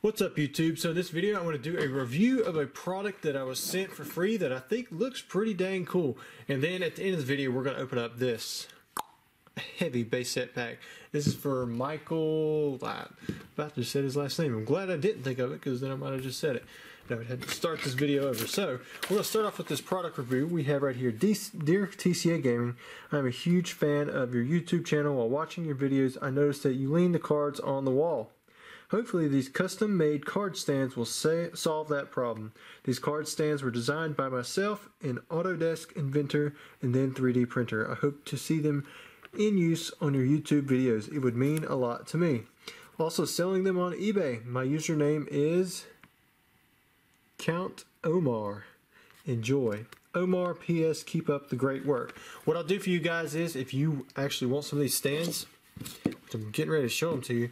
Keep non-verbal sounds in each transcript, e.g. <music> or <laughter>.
What's up YouTube? So in this video I want to do a review of a product that I was sent for free that I think looks pretty dang cool. And then at the end of the video we're going to open up this heavy base set pack. This is for Michael, I about to say his last name. I'm glad I didn't think of it because then I might have just said it. No, I had to start this video over. So we're going to start off with this product review we have right here. Dear TCA Gaming, I'm a huge fan of your YouTube channel. While watching your videos I noticed that you lean the cards on the wall. Hopefully these custom-made card stands will solve that problem. These card stands were designed by myself in Autodesk Inventor and then 3D printer. I hope to see them in use on your YouTube videos. It would mean a lot to me. Also selling them on eBay. My username is Count Omar. Enjoy. Omar, P.S. Keep up the great work. What I'll do for you guys is, if you actually want some of these stands, I'm getting ready to show them to you,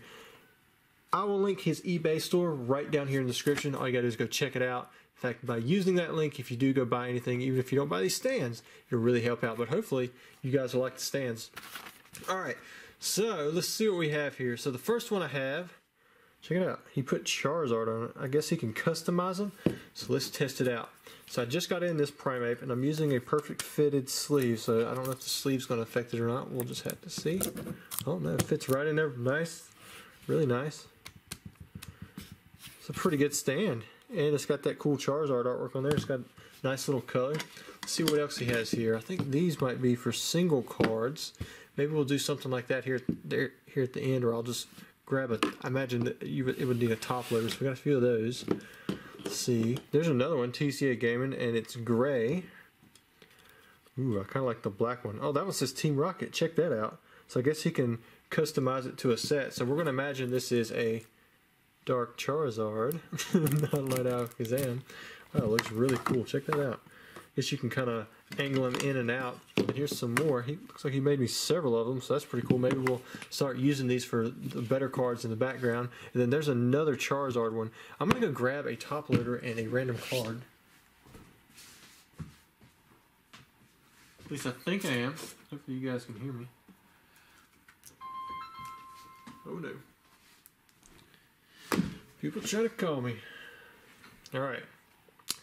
I will link his eBay store right down here in the description. All you gotta do is go check it out. In fact, by using that link, if you do go buy anything, even if you don't buy these stands, it'll really help out. But hopefully, you guys will like the stands. All right, so let's see what we have here. So the first one I have, check it out. He put Charizard on it. I guess he can customize them. So let's test it out. So I just got in this Primeape, and I'm using a perfect fitted sleeve. So I don't know if the sleeve's going to affect it or not. We'll just have to see. Oh no, it fits right in there. Nice, really nice. It's a pretty good stand. And it's got that cool Charizard artwork on there. It's got nice little color. Let's see what else he has here. I think these might be for single cards. Maybe we'll do something like that here, there, here at the end, or I'll just grab a. I imagine that you it would need a top loader, so we got a few of those. Let's see. There's another one, TCA Gaming, and it's gray. Ooh, I kind of like the black one. Oh, that one says Team Rocket. Check that out. So I guess he can customize it to a set. So we're going to imagine this is a Dark Charizard, <laughs> not Light Alakazam. Wow, it looks really cool. Check that out. I guess you can kind of angle him in and out. And here's some more. He looks like he made me several of them, so that's pretty cool. Maybe we'll start using these for the better cards in the background. And then there's another Charizard one. I'm gonna go grab a top loader and a random card. At least I think I am. Hopefully you guys can hear me. Oh no. People try to call me. Alright.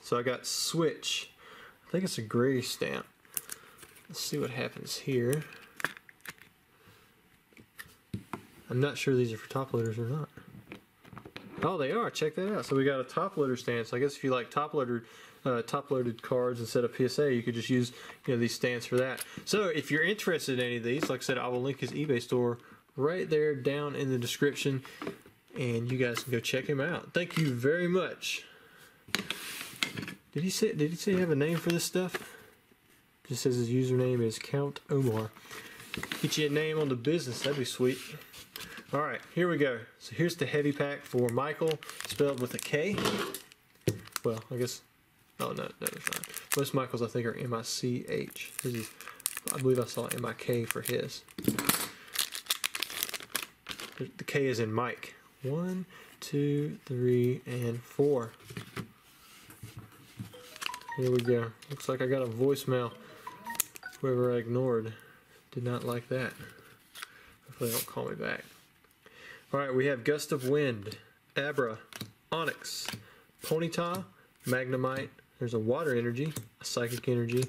So I got switch. I think it's a gray stamp. Let's see what happens here. I'm not sure these are for top loaders or not. Oh, they are. Check that out. So we got a top loader stand. So I guess if you like top loaded, uh, top loaded cards instead of PSA, you could just use you know these stands for that. So if you're interested in any of these, like I said, I will link his eBay store right there down in the description and you guys can go check him out. Thank you very much. Did he say? Did he say he have a name for this stuff? Just says his username is Count Omar. Get you a name on the business. That'd be sweet. All right, here we go. So here's the heavy pack for Michael, spelled with a K. Well, I guess. Oh no, no, it's not. Most Michaels I think are M I C H. This is. I believe I saw M I K for his. The K is in Mike. One, two, three, and four. Here we go. Looks like I got a voicemail. Whoever I ignored did not like that. Hopefully they don't call me back. Alright, we have Gust of Wind, Abra, Onix, Ponyta, Magnemite. There's a Water Energy, a Psychic Energy,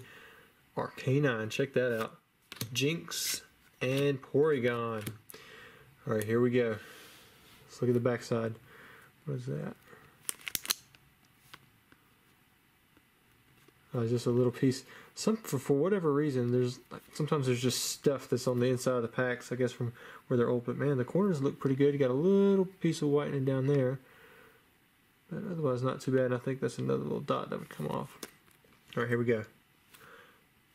Arcanine. Check that out. Jynx, and Porygon. Alright, here we go. Let's look at the back side. What is that? Oh, it's just a little piece. Some for, for whatever reason, there's like, sometimes there's just stuff that's on the inside of the packs. I guess from where they're old. But man, the corners look pretty good. You got a little piece of whitening down there, but otherwise not too bad. And I think that's another little dot that would come off. All right, here we go.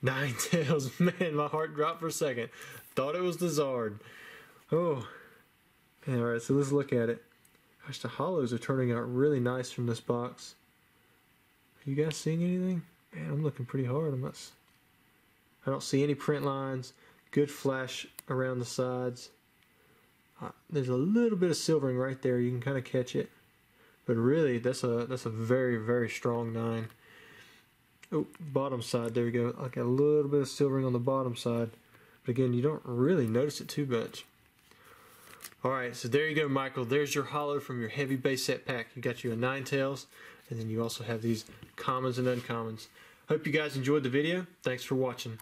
Nine <laughs> tails. Man, my heart dropped for a second. Thought it was the Zard. Oh, Alright, so let's look at it. Gosh, the holos are turning out really nice from this box. Are you guys seeing anything? Man, I'm looking pretty hard. I'm I don't see any print lines. Good flash around the sides. Uh, there's a little bit of silvering right there. You can kind of catch it. But really, that's a that's a very, very strong 9. Oh, bottom side. There we go. Like a little bit of silvering on the bottom side. But again, you don't really notice it too much. Alright, so there you go, Michael. There's your holo from your heavy base set pack. You got you a Ninetales, and then you also have these commons and uncommons. Hope you guys enjoyed the video. Thanks for watching.